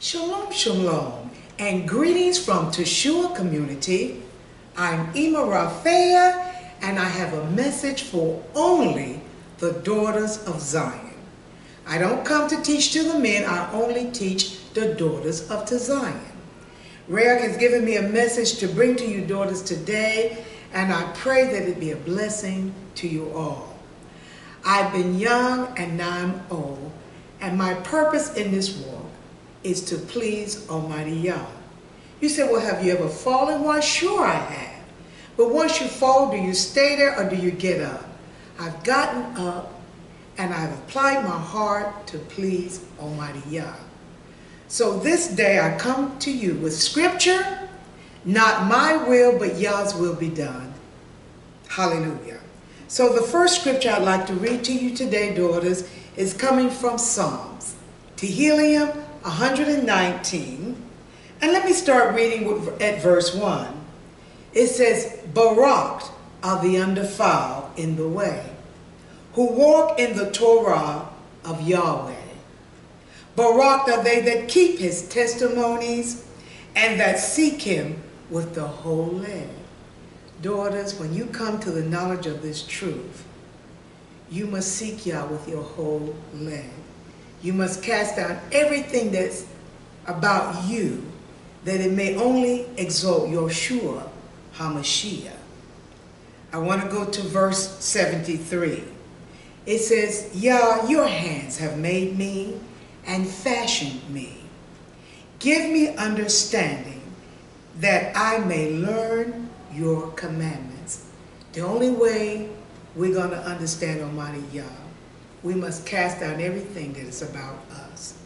Shalom, shalom, and greetings from Tshuwah community. I'm Ima Rafea, and I have a message for only the daughters of Zion. I don't come to teach to the men, I only teach the daughters of Zion. Rayek has given me a message to bring to you daughters today, and I pray that it be a blessing to you all. I've been young and now I'm old, and my purpose in this walk is to please Almighty Yah. You say, well, have you ever fallen? Why, sure I have. But once you fall, do you stay there or do you get up? I've gotten up and I've applied my heart to please Almighty Yah. So this day I come to you with scripture, not my will, but Yah's will be done. Hallelujah. So the first scripture I'd like to read to you today, daughters, is coming from Psalms. Tehillim 119. And let me start reading at verse 1. It says, Barak are the undefiled in the way, who walk in the Torah of Yahweh. Barak are they that keep his testimonies and that seek him with the whole leg. Daughters, when you come to the knowledge of this truth, you must seek Yah with your whole leg. You must cast down everything that's about you, that it may only exalt Yeshua HaMashiach. I want to go to verse 73. It says, Yah, your hands have made me and fashioned me. Give me understanding that I may learn your commandments. The only way we're going to understand Almighty Yah, we must cast down everything that is about us.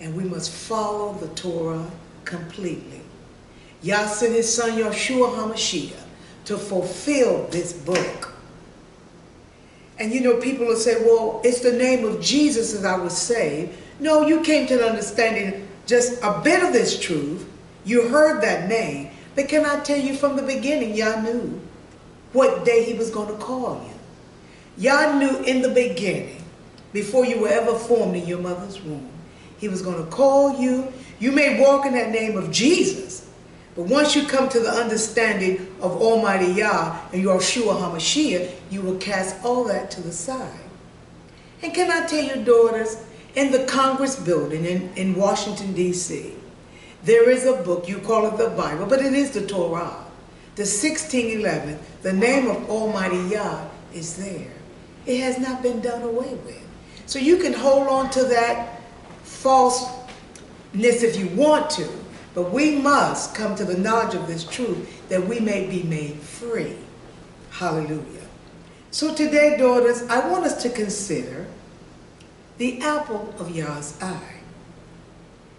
And we must follow the Torah completely. Yah sent his son Yeshua HaMashiach to fulfill this book. And you know, people will say, well, it's the name of Jesus that I was saved. No, you came to the understanding just a bit of this truth. You heard that name. But can I tell you from the beginning, Yah knew what day he was going to call you. Yah knew in the beginning, before you were ever formed in your mother's womb, he was going to call you. You may walk in that name of Jesus, but once you come to the understanding of Almighty Yah and Yeshua HaMashiach, you will cast all that to the side. And can I tell you, daughters, in the Congress building in, in Washington, D.C., there is a book, you call it the Bible, but it is the Torah. The 1611, the name of Almighty Yah is there. It has not been done away with. So you can hold on to that falseness if you want to, but we must come to the knowledge of this truth that we may be made free. Hallelujah. So today, daughters, I want us to consider the apple of Yah's eye.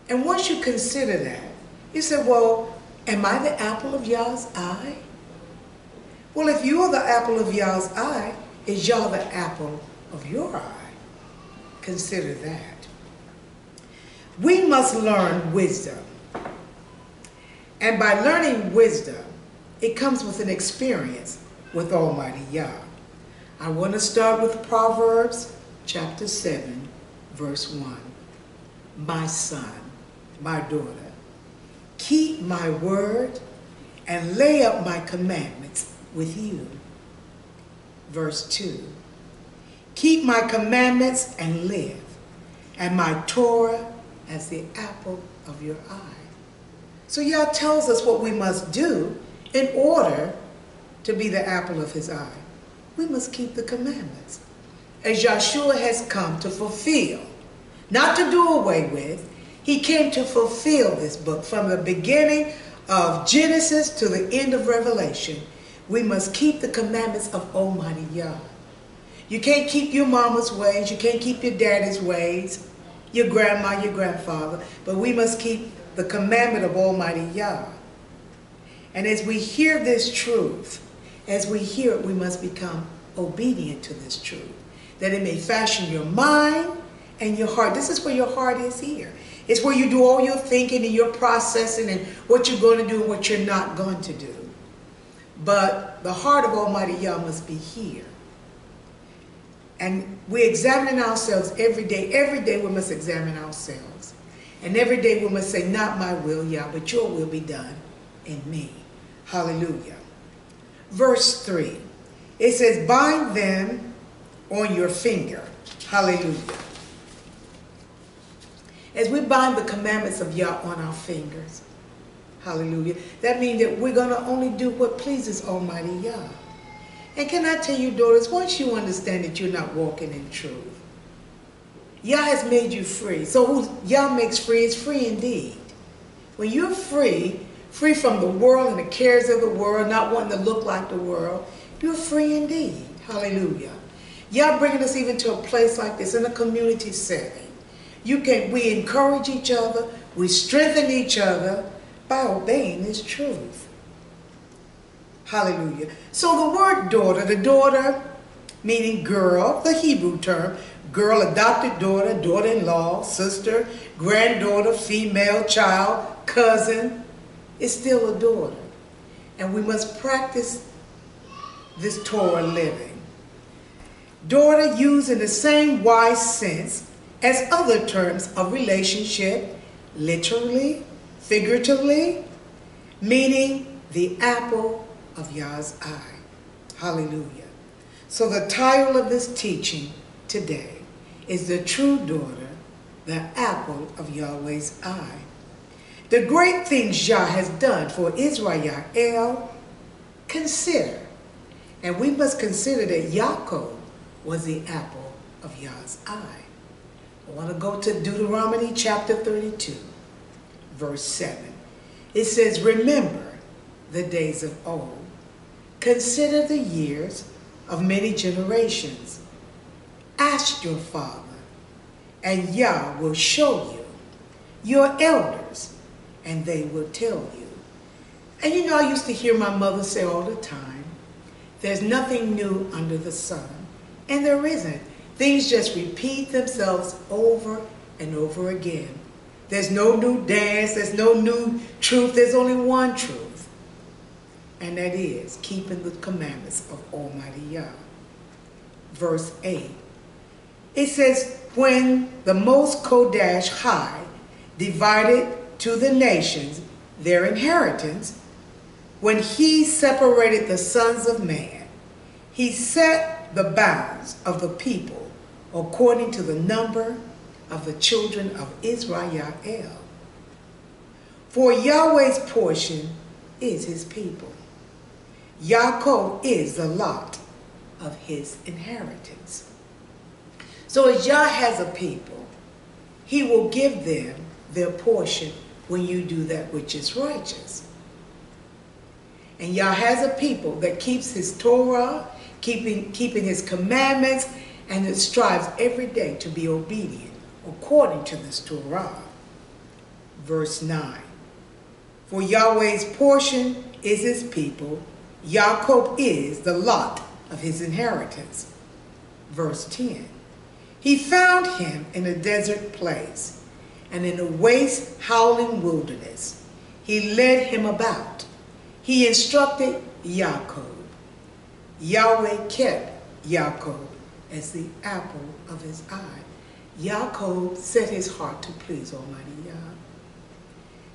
And once you consider that, you say, well, am I the apple of Yah's eye? Well, if you are the apple of Yah's eye, is Yah the apple of your eye? Consider that. We must learn wisdom. And by learning wisdom, it comes with an experience with Almighty Yah. I want to start with Proverbs chapter 7, verse 1. My son, my daughter, keep my word and lay up my commandments with you. Verse 2. Keep my commandments and live, and my Torah as the apple of your eye. So Yah tells us what we must do in order to be the apple of his eye. We must keep the commandments. As Yeshua has come to fulfill, not to do away with, he came to fulfill this book from the beginning of Genesis to the end of Revelation. We must keep the commandments of Almighty Yah. You can't keep your mama's ways. You can't keep your daddy's ways, your grandma, your grandfather. But we must keep the commandment of Almighty Yah. And as we hear this truth, as we hear it, we must become obedient to this truth, that it may fashion your mind and your heart. This is where your heart is here. It's where you do all your thinking and your processing and what you're going to do and what you're not going to do. But the heart of Almighty Yah must be here. And we examine ourselves every day. Every day we must examine ourselves. And every day we must say, Not my will, Yah, but your will be done in me. Hallelujah. Verse 3 it says, Bind them on your finger. Hallelujah. As we bind the commandments of Yah on our fingers, hallelujah, that means that we're going to only do what pleases Almighty Yah. And can I tell you, daughters, once you understand that you're not walking in truth, Yah has made you free. So who Yah makes free is free indeed. When you're free, free from the world and the cares of the world, not wanting to look like the world, you're free indeed. Hallelujah. Yah bringing us even to a place like this in a community setting. You can, we encourage each other, we strengthen each other by obeying His truth. Hallelujah. So the word daughter, the daughter meaning girl, the Hebrew term, girl, adopted daughter, daughter-in-law, sister, granddaughter, female child, cousin, is still a daughter. And we must practice this Torah living. Daughter used in the same wise sense as other terms of relationship, literally, figuratively, meaning the apple of Yah's eye. Hallelujah. So the title of this teaching today is The True Daughter, the Apple of Yahweh's Eye. The great things Yah has done for Israel, consider. And we must consider that Yaakov was the apple of Yah's eye. I want to go to Deuteronomy chapter 32, verse 7. It says, Remember the days of old. Consider the years of many generations. Ask your father, and Yah will show you, your elders, and they will tell you. And you know, I used to hear my mother say all the time, there's nothing new under the sun. And there isn't. Things just repeat themselves over and over again. There's no new dance, there's no new truth, there's only one truth. And that is keeping the commandments of Almighty Yah. Verse 8. It says, when the most Kodash High divided to the nations their inheritance, when he separated the sons of man, he set the bounds of the people according to the number of the children of Israel. For Yahweh's portion is his people. Yaakov is the lot of his inheritance. So as Yah has a people, he will give them their portion when you do that which is righteous. And Yah has a people that keeps his Torah, keeping, keeping his commandments, and that strives every day to be obedient according to this Torah. Verse 9. For Yahweh's portion is his people, Yaakov is the lot of his inheritance. Verse 10. He found him in a desert place and in a waste howling wilderness. He led him about he instructed Yaakov. Yahweh kept Yaakov as the apple of his eye. Yaakov set his heart to please Almighty Yah.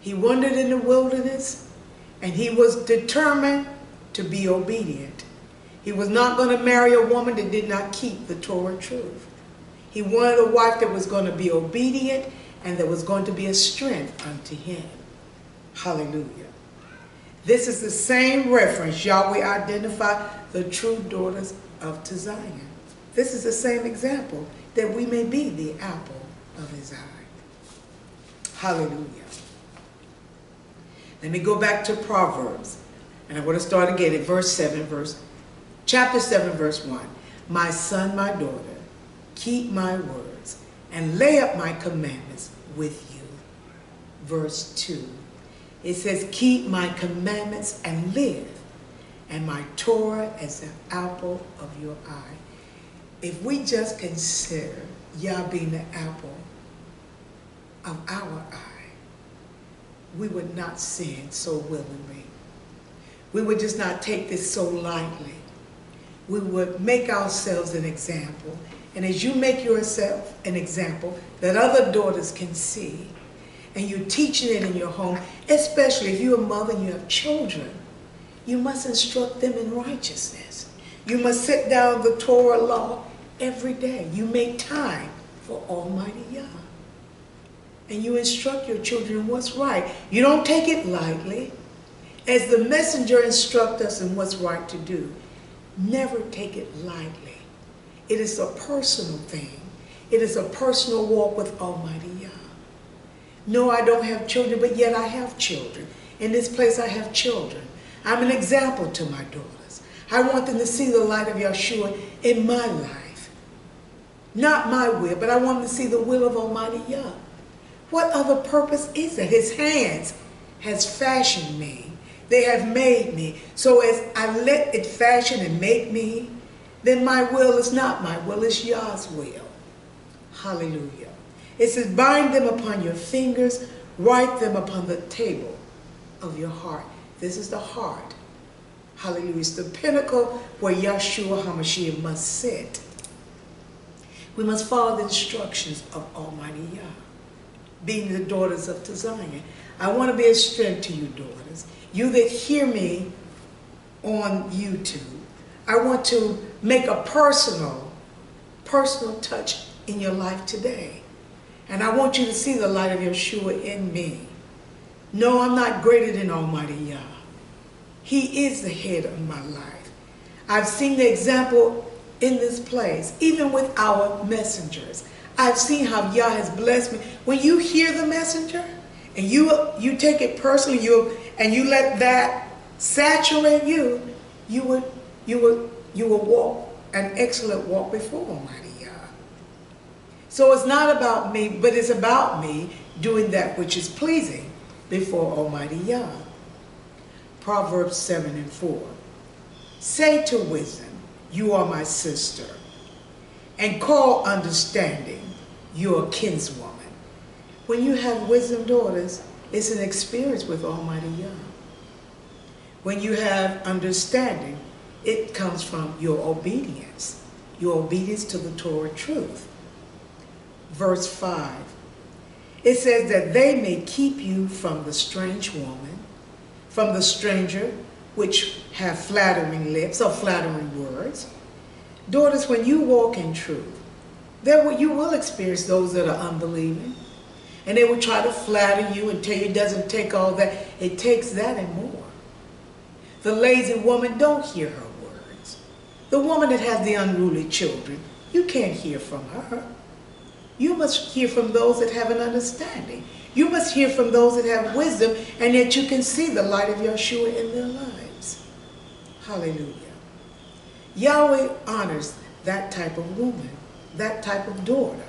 He wandered in the wilderness and he was determined to be obedient. He was not going to marry a woman that did not keep the Torah truth. He wanted a wife that was going to be obedient and that was going to be a strength unto him. Hallelujah. This is the same reference Yahweh identified the true daughters of Zion. This is the same example that we may be the apple of his eye. Hallelujah. Let me go back to Proverbs. And I want to start again at verse 7, verse chapter 7, verse 1. My son, my daughter, keep my words and lay up my commandments with you. Verse 2. It says, keep my commandments and live, and my Torah as the apple of your eye. If we just consider Yah being the apple of our eye, we would not sin so willingly. We would just not take this so lightly. We would make ourselves an example. And as you make yourself an example that other daughters can see, and you're teaching it in your home, especially if you're a mother and you have children, you must instruct them in righteousness. You must sit down the Torah law every day. You make time for Almighty Yah. And you instruct your children what's right. You don't take it lightly. As the messenger instructs us in what's right to do, never take it lightly. It is a personal thing. It is a personal walk with Almighty Yah. No, I don't have children, but yet I have children. In this place, I have children. I'm an example to my daughters. I want them to see the light of Yeshua in my life. Not my will, but I want them to see the will of Almighty Yah. What other purpose is it? His hands has fashioned me. They have made me. So as I let it fashion and make me, then my will is not my will, it's Yah's will. Hallelujah. It says, bind them upon your fingers, write them upon the table of your heart. This is the heart. Hallelujah. It's the pinnacle where Yeshua HaMashiach must sit. We must follow the instructions of Almighty Yah, being the daughters of Zion. I want to be a strength to you, daughters. You that hear me on YouTube, I want to make a personal, personal touch in your life today. And I want you to see the light of Yeshua in me. No, I'm not greater than Almighty Yah. He is the head of my life. I've seen the example in this place, even with our messengers. I've seen how Yah has blessed me. When you hear the messenger and you you take it personally, you and you let that saturate you, you would you would you will walk an excellent walk before Almighty. God. So it's not about me, but it's about me doing that which is pleasing before Almighty Yah. Proverbs 7 and 4. Say to wisdom, you are my sister, and call understanding your kinswoman. When you have wisdom daughters, it's an experience with Almighty Yah. When you have understanding, it comes from your obedience, your obedience to the Torah truth verse 5. It says that they may keep you from the strange woman, from the stranger, which have flattering lips or flattering words. Daughters, when you walk in truth, there you will experience those that are unbelieving. And they will try to flatter you and tell you it doesn't take all that. It takes that and more. The lazy woman, don't hear her words. The woman that has the unruly children, you can't hear from her. You must hear from those that have an understanding. You must hear from those that have wisdom and that you can see the light of Yeshua in their lives. Hallelujah. Yahweh honors that type of woman, that type of daughter.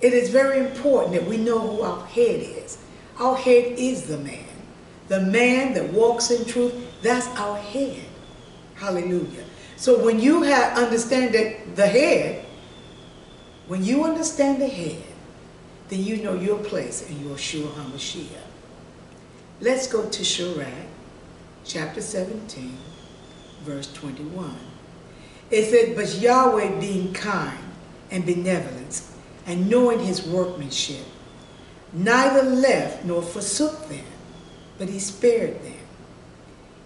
It is very important that we know who our head is. Our head is the man. The man that walks in truth, that's our head. Hallelujah. So when you have understand that the head when you understand the head, then you know your place in Yeshua HaMashiach. Let's go to Sirach, chapter 17, verse 21. It said, But Yahweh being kind and benevolent, and knowing his workmanship, neither left nor forsook them, but he spared them.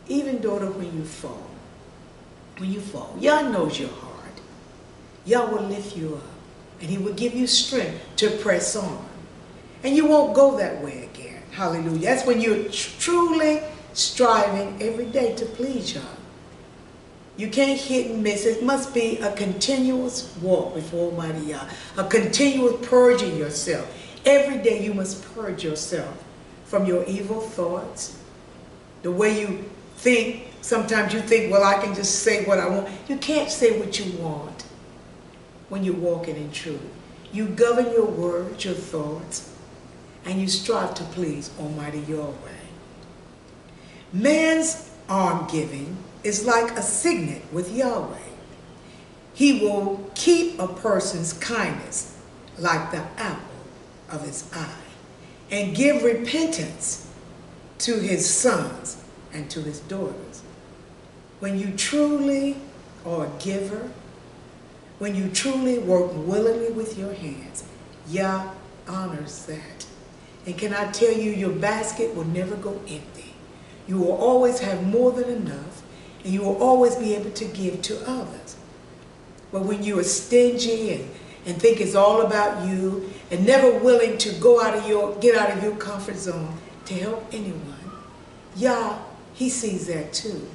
Even daughter, when you fall, when you fall, Yah knows your heart. Yah will lift you up and he will give you strength to press on. And you won't go that way again. Hallelujah. That's when you're truly striving every day to please God. You can't hit and miss. It must be a continuous walk before Almighty Yah, a continuous purging yourself. Every day you must purge yourself from your evil thoughts, the way you think. Sometimes you think, well, I can just say what I want. You can't say what you want when you're walking in truth. You govern your words, your thoughts, and you strive to please Almighty Yahweh. Man's arm giving is like a signet with Yahweh. He will keep a person's kindness like the apple of his eye and give repentance to his sons and to his daughters. When you truly are a giver, when you truly work willingly with your hands, Yah honors that. And can I tell you, your basket will never go empty. You will always have more than enough, you will always be able to give to others. But when you are stingy and, and think it's all about you and never willing to go out of your, get out of your comfort zone to help anyone, Yah, he sees that too.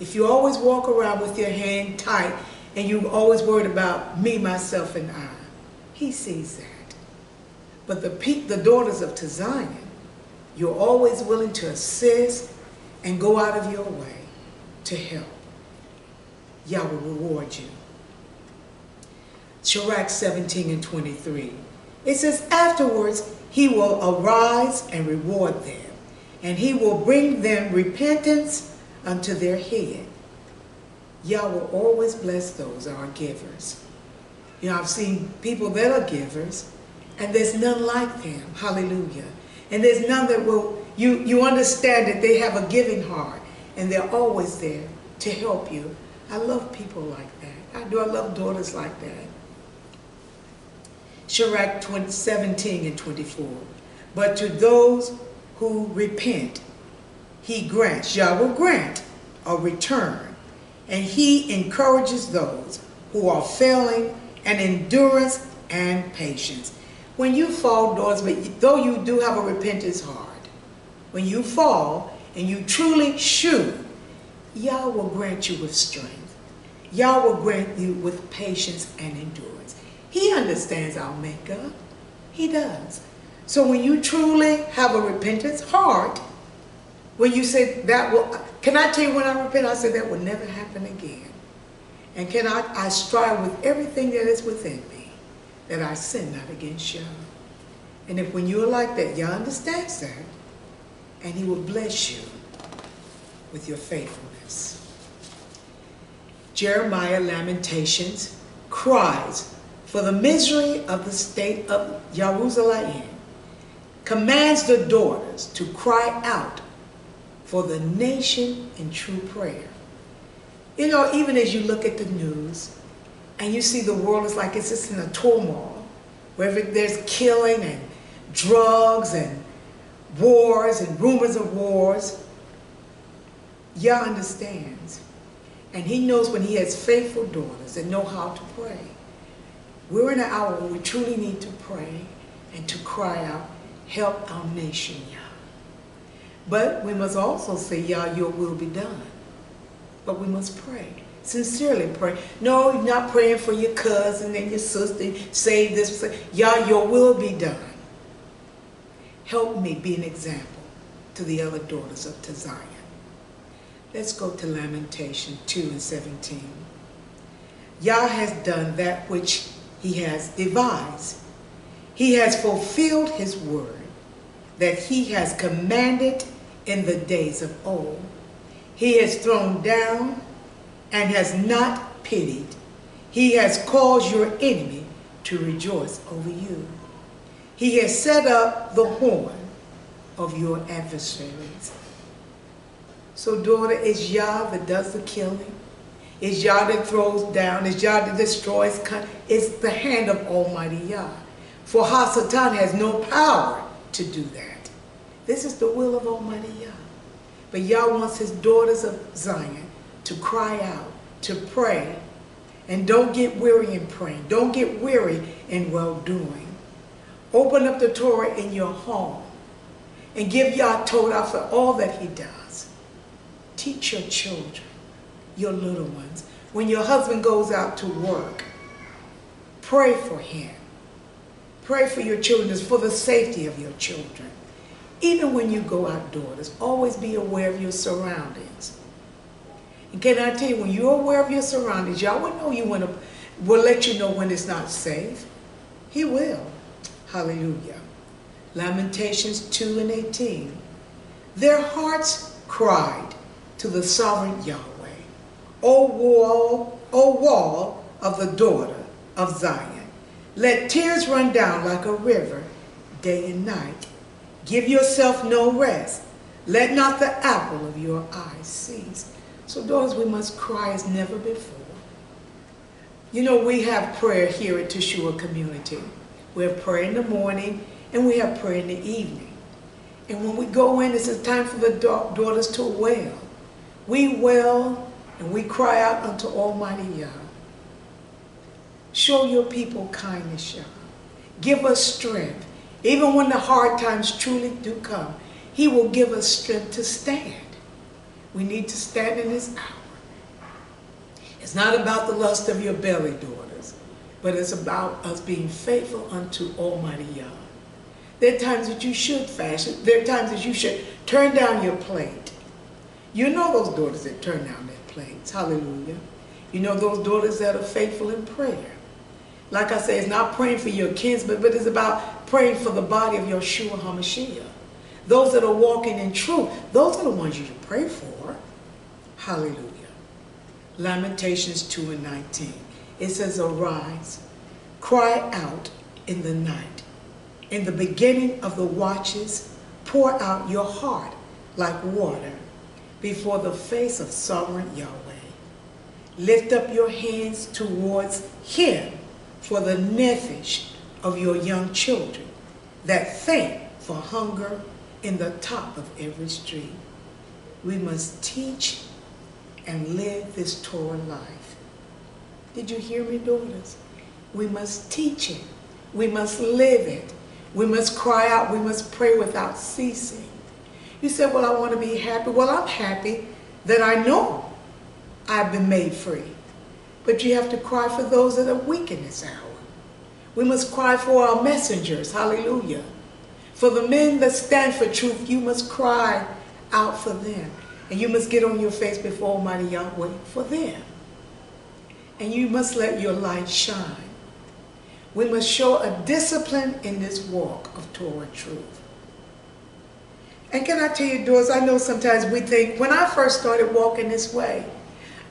If you always walk around with your hand tight and you're always worried about me, myself, and I, he sees that. But the, the daughters of Zion, you're always willing to assist and go out of your way to help. Yah will reward you. Sirach 17 and 23. It says, Afterwards he will arise and reward them, and he will bring them repentance unto their head. Yah will always bless those that are givers. You know, I've seen people that are givers, and there's none like them. Hallelujah. And there's none that will, you, you understand that they have a giving heart, and they're always there to help you. I love people like that. I do. I love daughters like that. Sirach 20, 17 and 24. But to those who repent, he grants, Yah will grant a return, and he encourages those who are failing and endurance and patience. When you fall, daughters, but though you do have a repentance heart, when you fall and you truly shoot, Yah will grant you with strength. Yah will grant you with patience and endurance. He understands our makeup. He does. So when you truly have a repentance heart, when you say that will, can I tell you when I repent, I said that will never happen again. And can I, I strive with everything that is within me that I sin not against you. And if when you're like that, Yah understands that, and he will bless you with your faithfulness. Jeremiah Lamentations cries for the misery of the state of Jerusalem, commands the daughters to cry out for the nation in true prayer. You know, even as you look at the news and you see the world is like it's just in a turmoil, where there's killing and drugs and wars and rumors of wars, Yah understands. And he knows when he has faithful daughters that know how to pray. We're in an hour when we truly need to pray and to cry out, help our nation, Yah. But we must also say, Yah, your will be done. But we must pray. Sincerely pray. No, you're not praying for your cousin and your sister. Say this. Yah, your will be done. Help me be an example to the other daughters of Zion. Let's go to Lamentation 2 and 17. Yah has done that which he has devised. He has fulfilled his word that he has commanded in the days of old. He has thrown down and has not pitied. He has caused your enemy to rejoice over you. He has set up the horn of your adversaries. So daughter, it's Yah that does the killing. It's Yah that throws down. It's Yah that destroys. It's the hand of Almighty Yah. For Hasatan has no power to do that. This is the will of Almighty Yah. But Yah wants his daughters of Zion to cry out, to pray, and don't get weary in praying. Don't get weary in well-doing. Open up the Torah in your home and give Yah Torah for all that he does. Teach your children, your little ones. When your husband goes out to work, pray for him. Pray for your children, for the safety of your children. Even when you go outdoors, always be aware of your surroundings. And can I tell you, when you're aware of your surroundings, Yah will know you when, will let you know when it's not safe. He will. Hallelujah. Lamentations 2 and 18. Their hearts cried to the sovereign Yahweh, O wall, O wall of the daughter of Zion. Let tears run down like a river day and night Give yourself no rest. Let not the apple of your eye cease. So daughters, we must cry as never before. You know, we have prayer here at Tshuwah Community. We have prayer in the morning And we have prayer in the evening. And when we go in, it's a time for the daughters to wail. We wail and we cry out unto Almighty Yah. Show your people kindness, Yah. Give us strength. Even when the hard times truly do come, He will give us strength to stand. We need to stand in this hour. It's not about the lust of your belly, daughters, but it's about us being faithful unto Almighty Yah. There are times that you should fast. There are times that you should turn down your plate. You know those daughters that turn down their plates. Hallelujah. You know those daughters that are faithful in prayer. Like I say, it's not praying for your kinsmen, but it's about praying for the body of Yeshua HaMashiach. Those that are walking in truth, those are the ones you should pray for. Hallelujah. Lamentations 2 and 19. It says, Arise, cry out in the night. In the beginning of the watches, pour out your heart like water before the face of sovereign Yahweh. Lift up your hands towards him for the nephesh of your young children that faint for hunger in the top of every street. We must teach and live this Torah life. Did you hear me, daughters? We must teach it. We must live it. We must cry out. We must pray without ceasing. You said, well, I want to be happy. Well, I'm happy that I know I've been made free. But you have to cry for those that are weak in this hour. We must cry for our messengers. Hallelujah. For the men that stand for truth, you must cry out for them. And you must get on your face before Almighty Yahweh for them. And you must let your light shine. We must show a discipline in this walk of Torah truth. And can I tell you, Doris, I know sometimes we think, when I first started walking this way,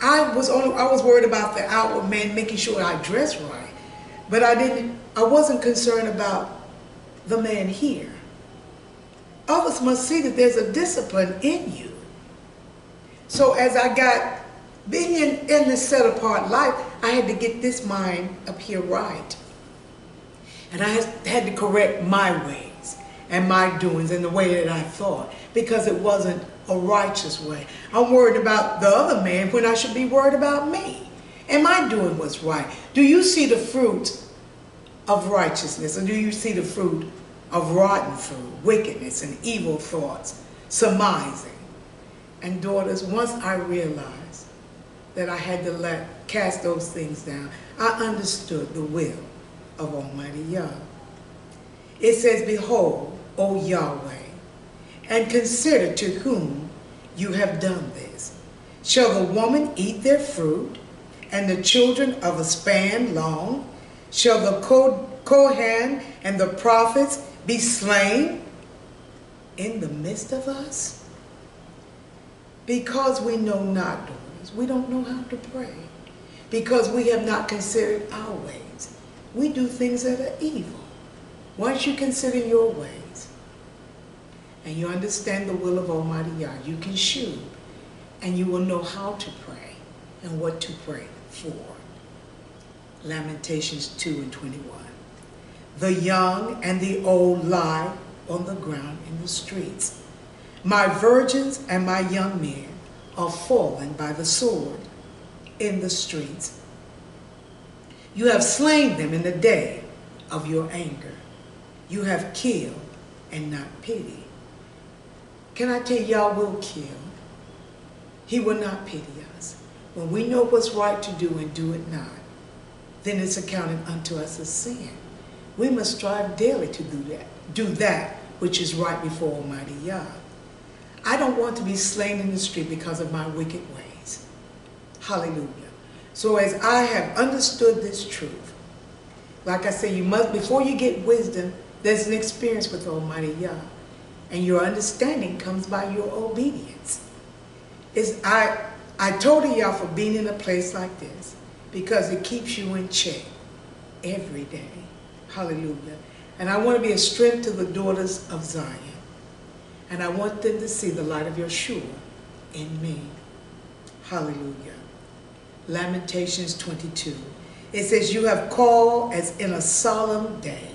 I was only I was worried about the outward man making sure I dressed right. But I didn't I wasn't concerned about the man here. Others must see that there's a discipline in you. So as I got being in, in this set apart life, I had to get this mind up here right. And I had to correct my ways and my doings and the way that I thought because it wasn't a righteous way. I'm worried about the other man when I should be worried about me. Am I doing what's right? Do you see the fruit of righteousness or do you see the fruit of rotten fruit, wickedness and evil thoughts, surmising? And daughters, once I realized that I had to let cast those things down, I understood the will of Almighty Yah. It says, Behold, O Yahweh, and consider to whom you have done this. Shall the woman eat their fruit, and the children of a span long? Shall the Kohen and the prophets be slain in the midst of us? Because we know not, we don't know how to pray. Because we have not considered our ways. We do things that are evil. Once you consider your ways, and you understand the will of Almighty God, you can shoot, and you will know how to pray and what to pray for. Lamentations 2 and 21. The young and the old lie on the ground in the streets. My virgins and my young men are fallen by the sword in the streets. You have slain them in the day of your anger. You have killed and not pity. Can I tell Yah will kill. He will not pity us. When we know what's right to do and do it not, then it's accounted unto us as sin. We must strive daily to do that, do that which is right before Almighty Yah. I don't want to be slain in the street because of my wicked ways. Hallelujah. So as I have understood this truth, like I say, you must, before you get wisdom, there's an experience with Almighty Yah. And your understanding comes by your obedience. It's, I, I told y'all for being in a place like this because it keeps you in check every day. Hallelujah. And I want to be a strength to the daughters of Zion. And I want them to see the light of Yeshua in me. Hallelujah. Lamentations 22. It says, You have called as in a solemn day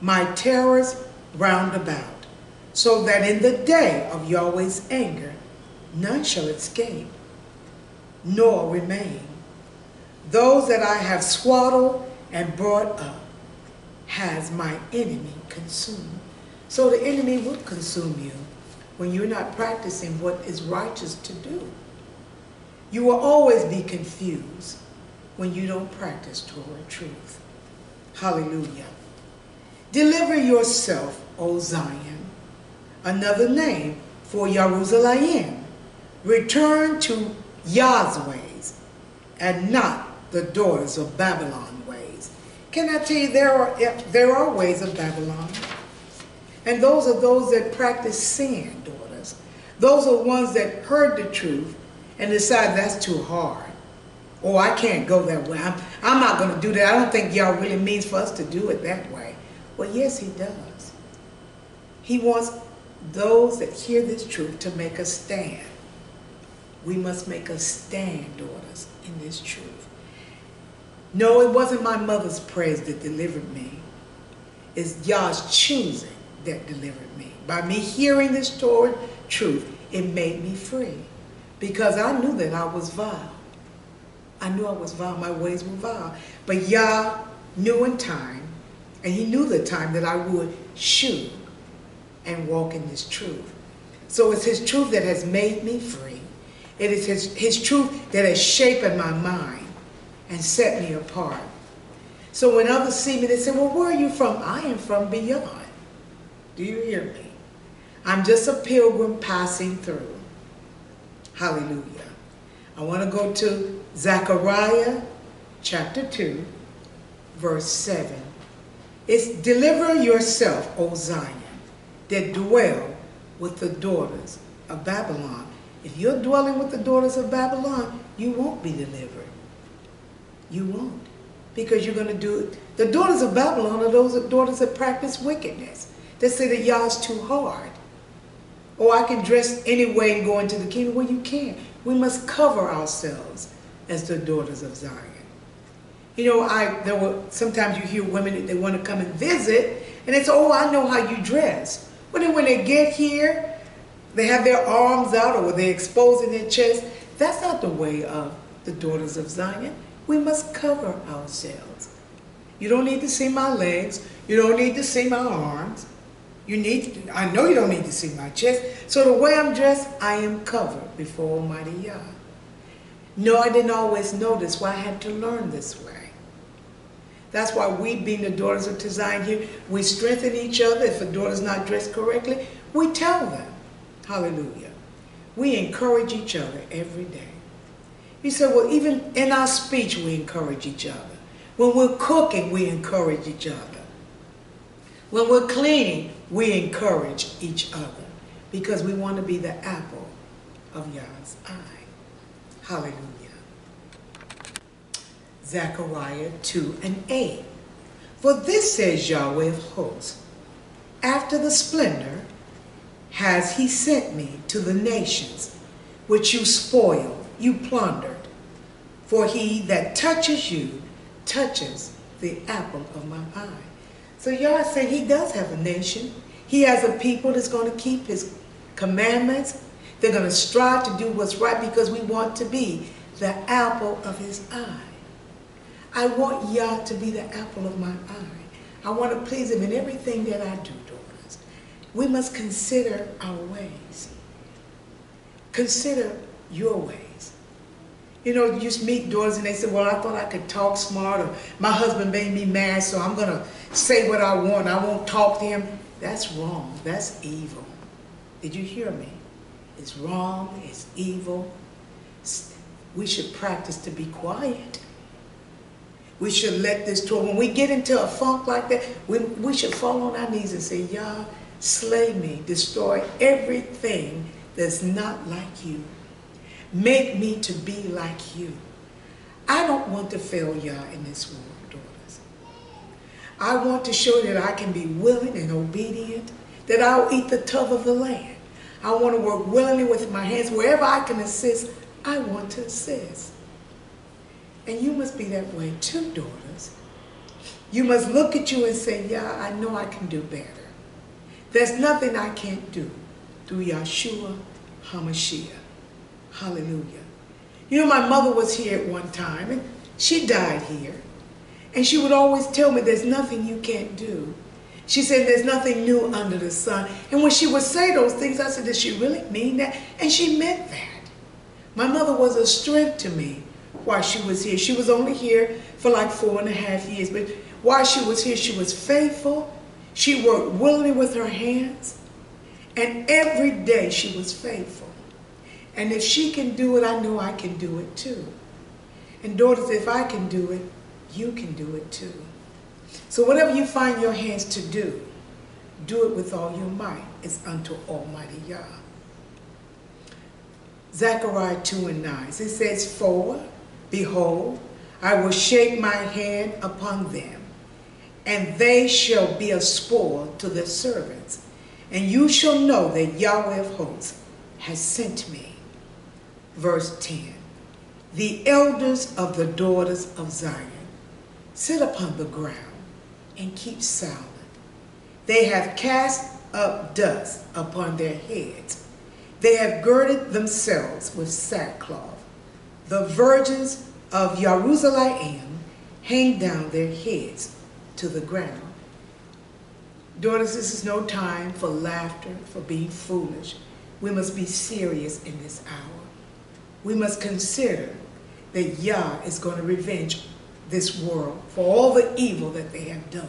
my terrors round about, so that in the day of Yahweh's anger, none shall escape, nor remain. Those that I have swaddled and brought up has my enemy consumed. So the enemy will consume you when you're not practicing what is righteous to do. You will always be confused when you don't practice Torah truth. Hallelujah. Deliver yourself, O Zion, another name for Jerusalem. Return to Yah's ways and not the daughters of Babylon ways. Can I tell you, there are, there are ways of Babylon. And those are those that practice sin, daughters. Those are ones that heard the truth and decide that's too hard. Oh, I can't go that way. I'm, I'm not going to do that. I don't think Yah really means for us to do it that way. Well, yes, he does. He wants those that hear this truth to make a stand. We must make a stand, daughters, in this truth. No, it wasn't my mother's praise that delivered me. It's Yah's choosing that delivered me. By me hearing this Torah truth, it made me free. Because I knew that I was vile. I knew I was vile. My ways were vile. But Yah knew in time, and he knew the time that I would shoot and walk in his truth. So it's his truth that has made me free. It is his, his truth that has shaped my mind and set me apart. So when others see me, they say, well, where are you from? I am from beyond. Do you hear me? I'm just a pilgrim passing through. Hallelujah. I want to go to Zechariah chapter 2, verse 7. It's deliver yourself, O Zion, that dwell with the daughters of Babylon. If you're dwelling with the daughters of Babylon, you won't be delivered. You won't. Because you're going to do it. The daughters of Babylon are those daughters that practice wickedness. They say that Yah's too hard. Oh, I can dress anyway and go into the kingdom. Well, you can't. We must cover ourselves as the daughters of Zion. You know, I there were sometimes you hear women that they want to come and visit, and they say, "Oh, I know how you dress." But then when they get here, they have their arms out or they're exposing their chest. That's not the way of the daughters of Zion. We must cover ourselves. You don't need to see my legs. You don't need to see my arms. You need, I know you don't need to see my chest. So the way I'm dressed, I am covered before Almighty Yah. No, I didn't always know this. Why I had to learn this way. That's why we, being the daughters of Zion here, we strengthen each other. If a daughter's not dressed correctly, we tell them. Hallelujah. We encourage each other every day. He said, well, even in our speech, we encourage each other. When we're cooking, we encourage each other. When we're cleaning, we encourage each other because we want to be the apple of Yah's eye. Hallelujah. Zechariah 2 and 8. For this says Yahweh of hosts, after the splendor has he sent me to the nations, which you spoiled, you plundered. For he that touches you touches the apple of my eye. So Yah said he does have a nation. He has a people that's going to keep his commandments. They're going to strive to do what's right because we want to be the apple of his eye. I want Yah to be the apple of my eye. I want to please him in everything that I do, daughters. We must consider our ways. Consider your ways. You know, you just meet daughters and they say, well, I thought I could talk smart or my husband made me mad, so I'm going to say what I want. I won't talk to him. That's wrong. That's evil. Did you hear me? It's wrong. It's evil. We should practice to be quiet. We should let this talk. When we get into a funk like that, we, we should fall on our knees and say, Yah, slay me, destroy everything that's not like you. Make me to be like you. I don't want to fail Yah in this world, daughters. I want to show that I can be willing and obedient, that I'll eat the tub of the land. I want to work willingly with my hands. Wherever I can assist, I want to assist. And you must be that way too, daughters. You must look at you and say, yeah, I know I can do better. There's nothing I can't do through Yeshua HaMashiach. Hallelujah. You know, my mother was here at one time, and she died here. And she would always tell me, there's nothing you can't do. She said, there's nothing new under the sun. And when she would say those things, I said, does she really mean that? And she meant that. My mother was a strength to me while she was here. She was only here for like four and a half years, but while she was here, she was faithful. She worked willingly with her hands. And every day she was faithful. And if she can do it, I know I can do it too. And daughters, if I can do it, you can do it too. So whatever you find your hands to do, do it with all your might. It's unto Almighty Yah. Zechariah 2 and 9. It says, For, behold, I will shake my hand upon them, and they shall be a spoil to their servants. And you shall know that Yahweh of hosts has sent me. Verse 10. The elders of the daughters of Zion sit upon the ground and keep silent. They have cast up dust upon their heads. They have girded themselves with sackcloth. The virgins of Jerusalem hang down their heads to the ground. Daughters, this is no time for laughter, for being foolish. We must be serious in this hour. We must consider that Yah is going to revenge this world for all the evil that they have done.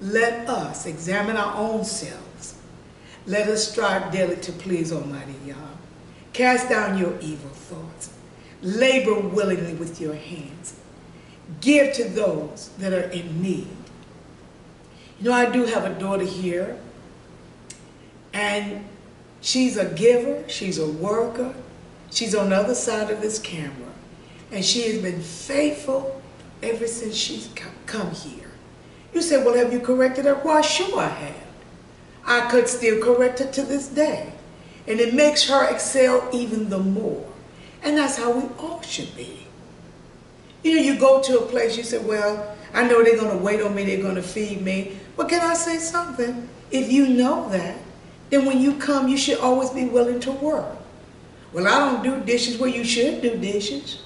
Let us examine our own selves. Let us strive daily to please Almighty Yah. Cast down your evil thoughts. Labor willingly with your hands. Give to those that are in need. You know, I do have a daughter here, and she's a giver, she's a worker, she's on the other side of this camera, and she has been faithful ever since she's come here. You say, well, have you corrected her? Why, sure I have. I could still correct her to this day. And it makes her excel even the more. And that's how we all should be. You know, you go to a place, you say, well, I know they're going to wait on me, they're going to feed me. But can I say something? If you know that, then when you come, you should always be willing to work. Well, I don't do dishes. Well, you should do dishes.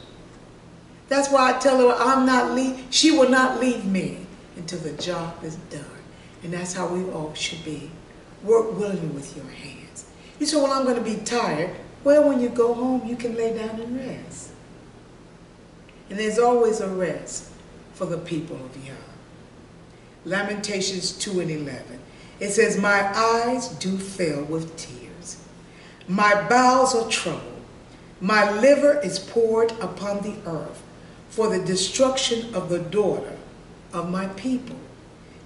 That's why I tell her I'm not leave. She will not leave me until the job is done. And that's how we all should be. Work willingly with your hands. You say, well, I'm going to be tired. Well, when you go home, you can lay down and rest. And there's always a rest for the people of Yah. Lamentations 2 and 11. It says, My eyes do fail with tears. My bowels are troubled. My liver is poured upon the earth for the destruction of the daughter of my people,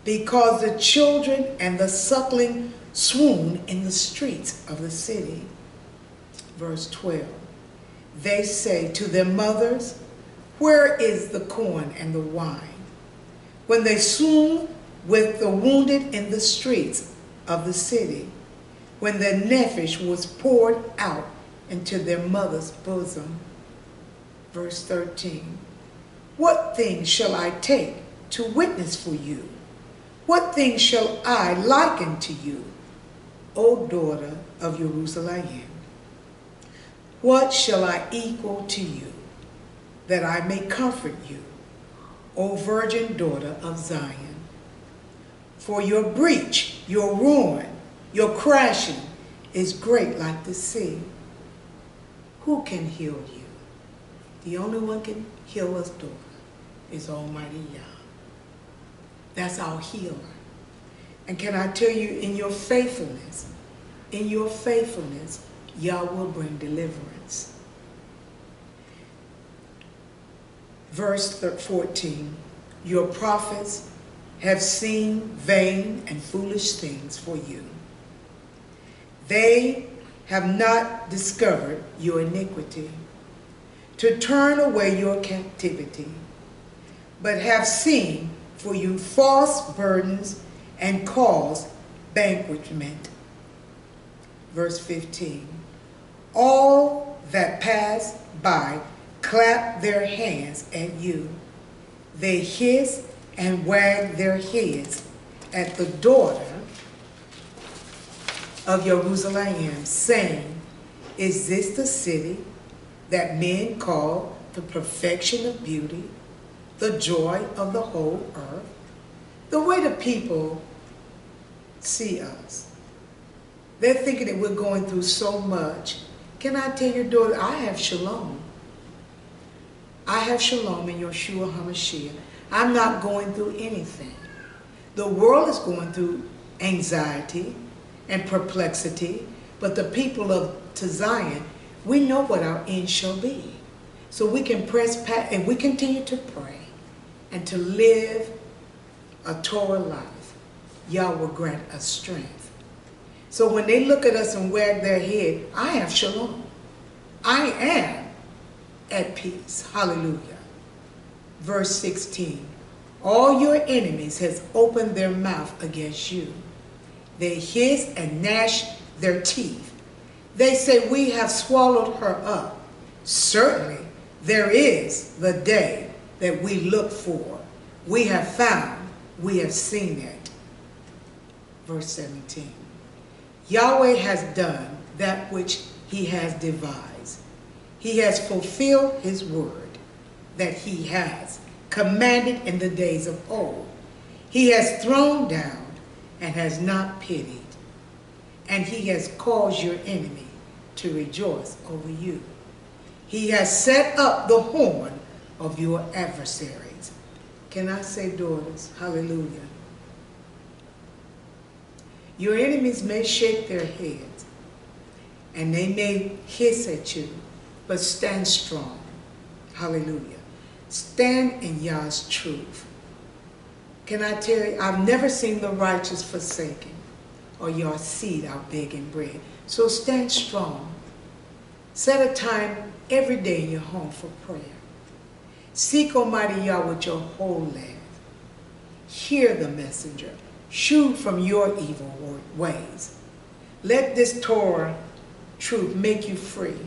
because the children and the suckling swoon in the streets of the city. Verse 12. They say to their mothers, Where is the corn and the wine? When they swoon with the wounded in the streets of the city, when their nephesh was poured out into their mother's bosom. Verse 13. What thing shall I take to witness for you? What thing shall I liken to you, O daughter of Jerusalem? What shall I equal to you, that I may comfort you, O virgin daughter of Zion? For your breach, your ruin, your crashing is great like the sea. Who can heal you? The only one can heal us, daughter is Almighty Yah. That's our healer. And can I tell you, in your faithfulness, in your faithfulness, Yah will bring deliverance. Verse 14, your prophets have seen vain and foolish things for you. They have not discovered your iniquity, to turn away your captivity but have seen for you false burdens and caused banquetment. Verse 15. All that pass by clap their hands at you. They hiss and wag their heads at the daughter of Jerusalem, saying, Is this the city that men call the perfection of beauty, the joy of the whole earth? The way the people see us, they're thinking that we're going through so much. Can I tell your daughter, I have shalom. I have shalom in Yeshua HaMashiach. I'm not going through anything. The world is going through anxiety and perplexity, but the people of to Zion, we know what our end shall be. So we can press past, and we continue to pray and to live a Torah life. Yah will grant us strength. So when they look at us and wag their head, I have shalom. I am at peace. Hallelujah. Verse 16. All your enemies has opened their mouth against you. They hiss and gnash their teeth. They say, we have swallowed her up. Certainly, there is the day that we look for. We have found, we have seen it. Verse 17. Yahweh has done that which he has devised. He has fulfilled his word that he has commanded in the days of old. He has thrown down and has not pitied, and he has caused your enemy to rejoice over you. He has set up the horn of your adversaries. Can I say, daughters? Hallelujah. Your enemies may shake their heads and they may hiss at you, but stand strong. Hallelujah. Stand in Yah's truth. Can I tell you, I've never seen the righteous forsaken or your seed out begging bread. So stand strong. Set a time every day in your home for prayer. Seek Almighty Yah with your whole life. Hear the messenger. Shoot from your evil ways. Let this Torah truth make you free.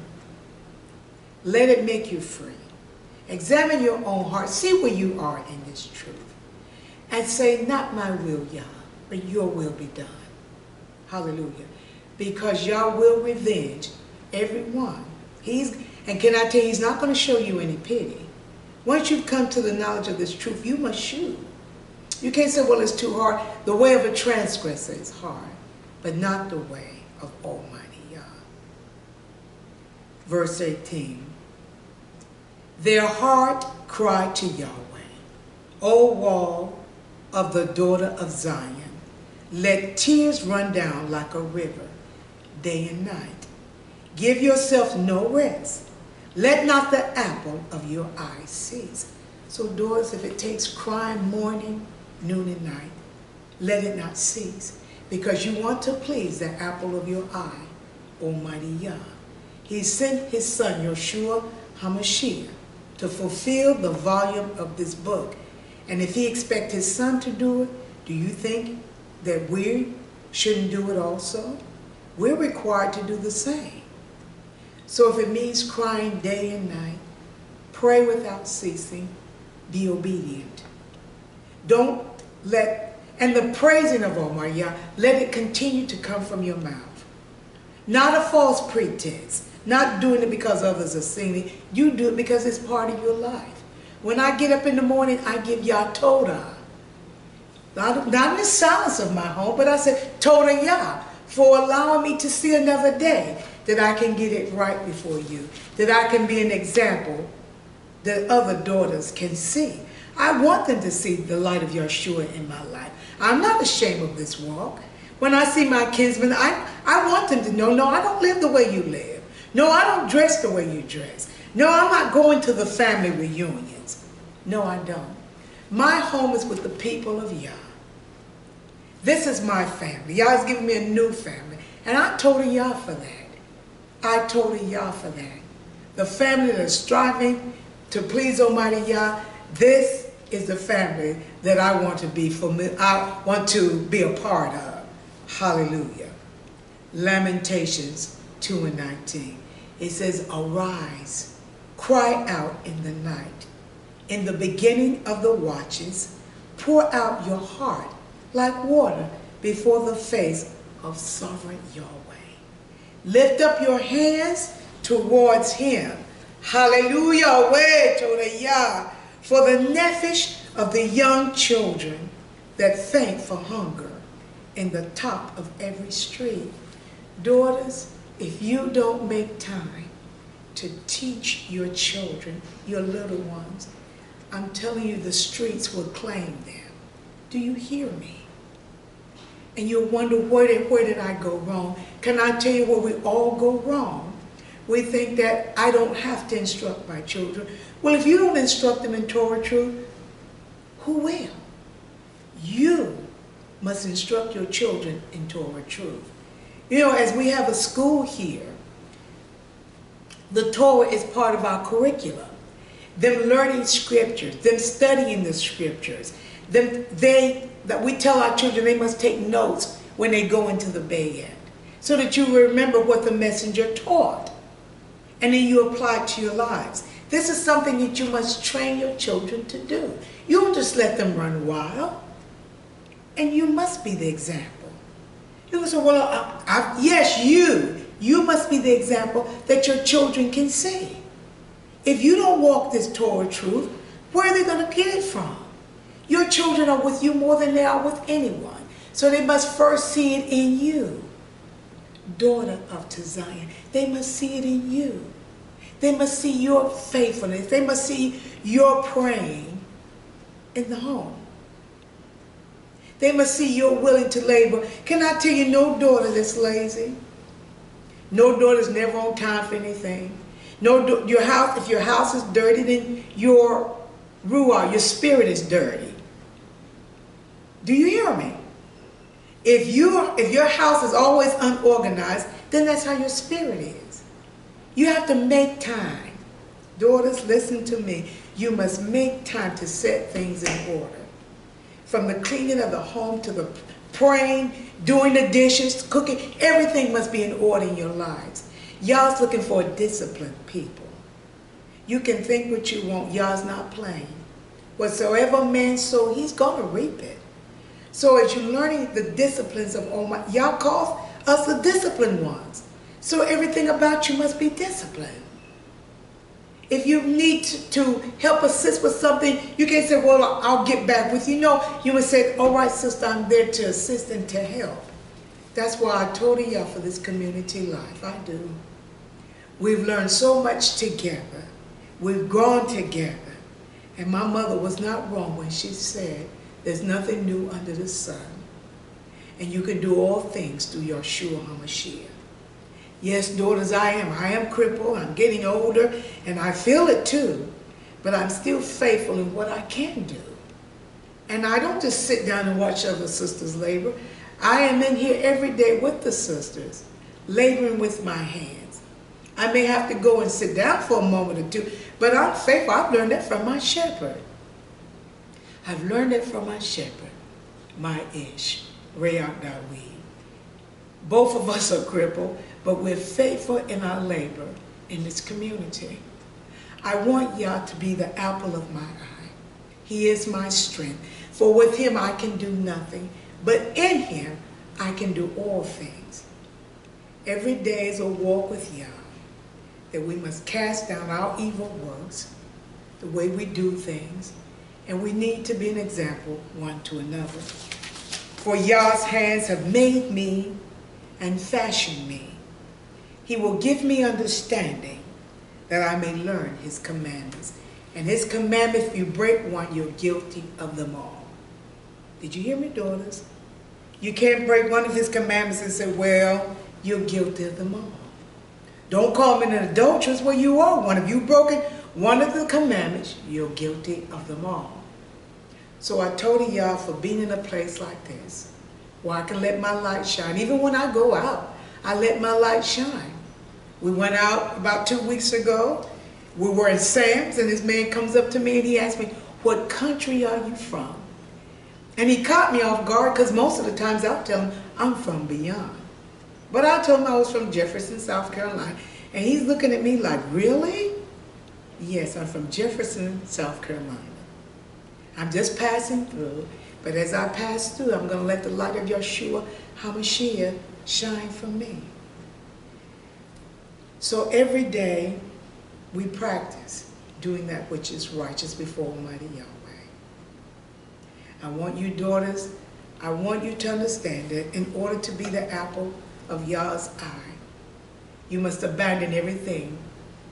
Let it make you free. Examine your own heart. See where you are in this truth. And say, not my will, Yah, but your will be done. Hallelujah. Because Yah will revenge everyone. He's, and can I tell you, he's not going to show you any pity. Once you've come to the knowledge of this truth, you must shoot. You can't say, well, it's too hard. The way of a transgressor is hard, but not the way of Almighty Yah. Verse 18. Their heart cried to Yahweh, O wall of the daughter of Zion, let tears run down like a river, day and night. Give yourself no rest. Let not the apple of your eye cease. So, daughters, if it takes crying morning, noon, and night, let it not cease. Because you want to please the apple of your eye, Almighty Yah. He sent his son, Yeshua HaMashiach, to fulfill the volume of this book. And if he expects his son to do it, do you think that we shouldn't do it also? We're required to do the same. So if it means crying day and night, pray without ceasing, be obedient. Don't let, and the praising of Almighty let it continue to come from your mouth. Not a false pretense. Not doing it because others are seeing it. You do it because it's part of your life. When I get up in the morning, I give Yah Todah. Not, not in the silence of my home, but I said, Todah Yah, for allowing me to see another day, that I can get it right before you, that I can be an example that other daughters can see. I want them to see the light of Yeshua in my life. I'm not ashamed of this walk. When I see my kinsmen, I, I want them to know, no, I don't live the way you live. No, I don't dress the way you dress. No, I'm not going to the family reunions. No, I don't. My home is with the people of Yah. This is my family. Yah has given me a new family. And I Todah Yah for that. I Todah Yah for that. The family that is striving to please Almighty Yah, this is the family that I want to be familiar, I want to be a part of. Hallelujah. Lamentations 2 and 19. It says, Arise, cry out in the night. In the beginning of the watches, pour out your heart like water before the face of sovereign Yahweh. Lift up your hands towards him. Hallelujah. Way to the Yah. For the nephesh of the young children that faint for hunger in the top of every street. Daughters, if you don't make time to teach your children, your little ones, I'm telling you, the streets will claim them. Do you hear me? And you'll wonder, where did, where did I go wrong? Can I tell you where we all go wrong? We think that I don't have to instruct my children. Well, if you don't instruct them in Torah truth, who will? You must instruct your children in Torah truth. You know, as we have a school here, the Torah is part of our curriculum. Them learning scriptures, them studying the scriptures, them they that we tell our children they must take notes when they go into the bed, so that you remember what the messenger taught, and then you apply it to your lives. This is something that you must train your children to do. You don't just let them run wild, and you must be the example. You can say, well, I, I, yes, you, you must be the example that your children can see. If you don't walk this Torah truth, where are they going to get it from? Your children are with you more than they are with anyone. So they must first see it in you. Daughter of Zion, they must see it in you. They must see your faithfulness. They must see your praying in the home. They must see you're willing to labor. Can I tell you, no daughter that's lazy. No daughter's never on time for anything. No, your house, if your house is dirty, then your ruah, your spirit is dirty. Do you hear me? If you if your house is always unorganized, then that's how your spirit is. You have to make time. Daughters, listen to me. You must make time to set things in order. From the cleaning of the home to the praying, doing the dishes, cooking, everything must be in order in your lives. Yah's looking for disciplined people. You can think what you want. Yah's not playing. Whatsoever man sow, he's going to reap it. So as you're learning the disciplines of Almighty, y'all call us the disciplined ones. So everything about you must be disciplined. If you need to help assist with something, you can't say, well, I'll get back with you. No, you would say, all right, sister, I'm there to assist and to help. That's why I told you for this community life. I do. We've learned so much together. We've grown together. And my mother was not wrong when she said, there's nothing new under the sun. And you can do all things through your Yeshua HaMashiach. Yes, daughters, I am. I am crippled. I'm getting older, and I feel it too. But I'm still faithful in what I can do. And I don't just sit down and watch other sisters labor. I am in here every day with the sisters, laboring with my hands. I may have to go and sit down for a moment or two, but I'm faithful. I've learned that from my shepherd. I've learned it from my shepherd, my Ish, Rayak Dawid. Both of us are crippled, but we're faithful in our labor in this community. I want Yah to be the apple of my eye. He is my strength. For with him I can do nothing, but in him I can do all things. Every day is a walk with Yah, that we must cast down our evil works, the way we do things, and we need to be an example one to another. For Yah's hands have made me and fashion me. He will give me understanding that I may learn his commandments. And his commandments, if you break one, you're guilty of them all. Did you hear me, daughters? You can't break one of his commandments and say, well, you're guilty of them all. Don't call me an adulteress where you are one. If you've broken one of the commandments, you're guilty of them all. So I Todah Yah for being in a place like this, where I can let my light shine. Even when I go out, I let my light shine. We went out about two weeks ago. We were in Sam's, and this man comes up to me and he asked me, what country are you from? And he caught me off guard because most of the times I'll tell him, I'm from beyond. But I told him I was from Jefferson, South Carolina. And he's looking at me like, really? Yes, I'm from Jefferson, South Carolina. I'm just passing through. But as I pass through, I'm going to let the light of Yeshua HaMashiach shine from me. So every day we practice doing that which is righteous before Almighty Yahweh. I want you daughters, I want you to understand that in order to be the apple of Yah's eye, you must abandon everything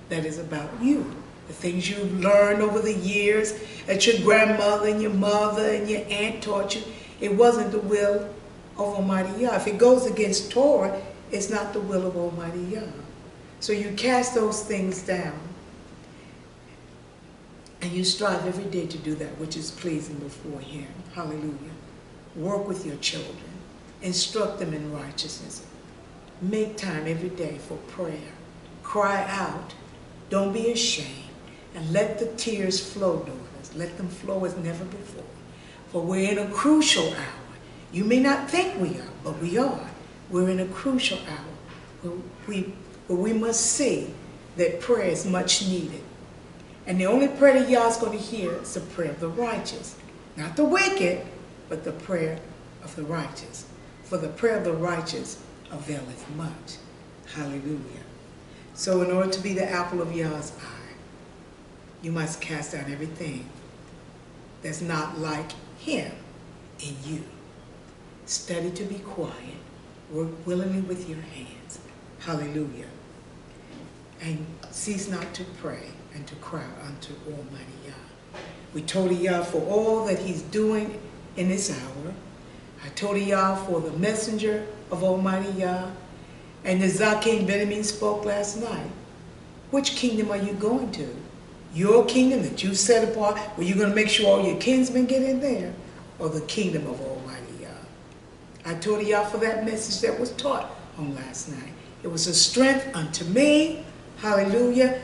that is about you. The things you've learned over the years that your grandmother and your mother and your aunt taught you, it wasn't the will of Almighty Yah. If it goes against Torah, it's not the will of Almighty Yah. So you cast those things down. And you strive every day to do that which is pleasing before Him. Hallelujah. Work with your children. Instruct them in righteousness. Make time every day for prayer. Cry out. Don't be ashamed. And let the tears flow, daughters. Let them flow as never before. For we're in a crucial hour. You may not think we are, but we are. We're in a crucial hour where we, where we must see that prayer is much needed. And the only prayer that Yah's going to hear is the prayer of the righteous. Not the wicked, but the prayer of the righteous. For the prayer of the righteous availeth much. Hallelujah. So in order to be the apple of Yah's eye, you must cast out everything that's not like him in you. Study to be quiet. Work willingly with your hands. Hallelujah. And cease not to pray and to cry unto Almighty Yah. We Todah Yah for all that he's doing in this hour. I Todah Yah for the messenger of Almighty Yah. And the Zakim Benjamin spoke last night. Which kingdom are you going to? Your kingdom that you set apart, where you're going to make sure all your kinsmen get in there, or the kingdom of Almighty Yah? I Todah Yah for that message that was taught on last night. It was a strength unto me. Hallelujah.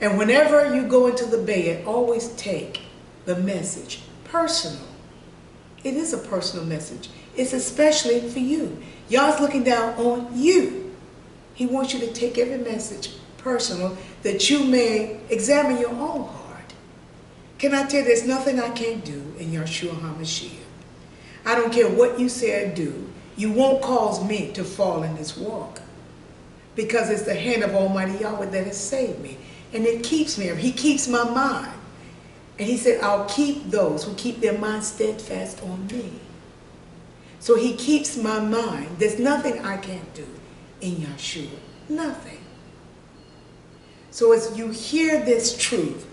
And whenever you go into the bed, always take the message personal. It is a personal message. It's especially for you. Yah's looking down on you. He wants you to take every message personal that you may examine your own heart. Can I tell you, there's nothing I can't do in Yeshua HaMashiach. I don't care what you say or do. You won't cause me to fall in this walk because it's the hand of Almighty Yahweh that has saved me. And it keeps me. He keeps my mind. And he said, I'll keep those who keep their mind steadfast on me. So he keeps my mind. There's nothing I can't do in Yeshua. Nothing. So as you hear this truth,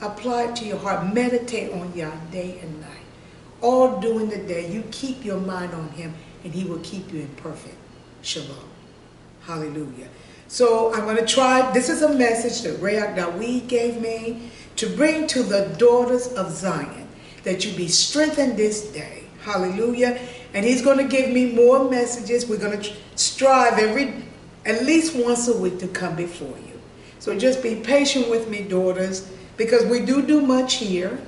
apply it to your heart. Meditate on Yah day and night. All during the day, you keep your mind on him and he will keep you in perfect shalom. Hallelujah. So I'm going to try, this is a message that Rayak Dawid gave me to bring to the daughters of Zion, that you be strengthened this day. Hallelujah. And he's going to give me more messages. We're going to strive every, at least once a week to come before you. So just be patient with me, daughters, because we do do much here.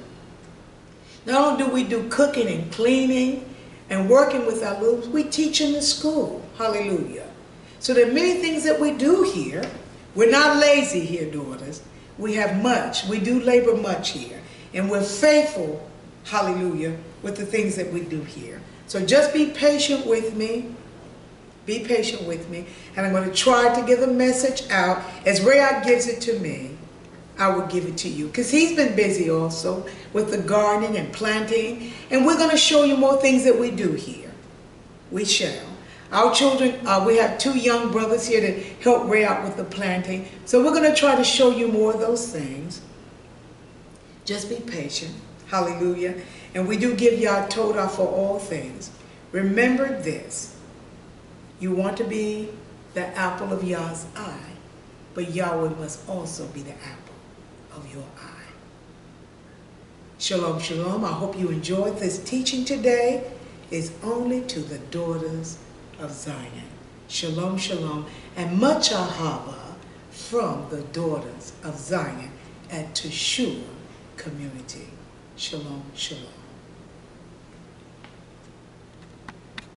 Not only do we do cooking and cleaning and working with our little, we teach in the school. Hallelujah. So there are many things that we do here. We're not lazy here, daughters. We have much. We do labor much here. And we're faithful, hallelujah, with the things that we do here. So just be patient with me. Be patient with me. And I'm going to try to get the message out. As Rayot gives it to me, I will give it to you. Because he's been busy also with the gardening and planting. And we're going to show you more things that we do here. We shall. Our children, uh, we have two young brothers here to help Ray out with the planting. So we're going to try to show you more of those things. Just be patient. Hallelujah. And we do give Yah Todah for all things. Remember this. You want to be the apple of Yah's eye, but Yahweh must also be the apple of your eye. Shalom, shalom. I hope you enjoyed this teaching today. It's only to the daughters of Zion. Shalom, shalom, and much ahava from the daughters of Zion at Tshuwah community. Shalom, shalom.